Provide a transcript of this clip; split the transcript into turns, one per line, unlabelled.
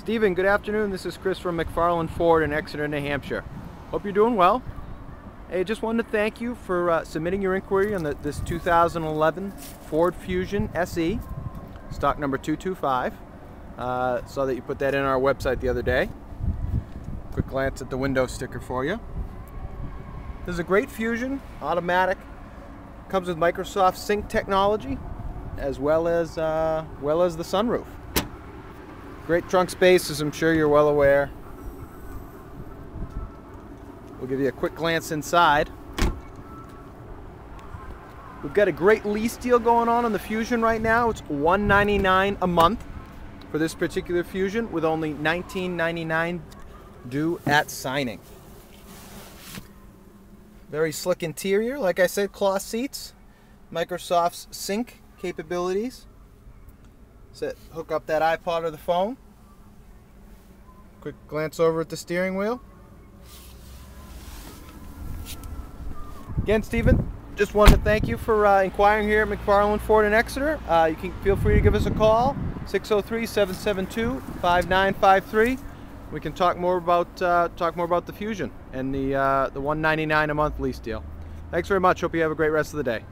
Stephen, good afternoon. This is Chris from McFarland Ford in Exeter, New Hampshire. Hope you're doing well. Hey, just wanted to thank you for uh, submitting your inquiry on the, this 2011 Ford Fusion SE, stock number 225. Uh, saw that you put that in our website the other day. Quick glance at the window sticker for you. This is a great Fusion, automatic, comes with Microsoft Sync technology, as well as uh, well as the sunroof. Great trunk space, as I'm sure you're well aware. We'll give you a quick glance inside. We've got a great lease deal going on on the Fusion right now. It's 199 a month for this particular Fusion with only $19.99 due at signing. Very slick interior. Like I said, cloth seats. Microsoft's sync capabilities. Set, hook up that iPod or the phone. Quick glance over at the steering wheel. Again, Stephen, just wanted to thank you for uh, inquiring here at McFarland Ford in Exeter. Uh, you can feel free to give us a call, 603-772-5953. We can talk more about uh, talk more about the Fusion and the uh, the 199 a month lease deal. Thanks very much. Hope you have a great rest of the day.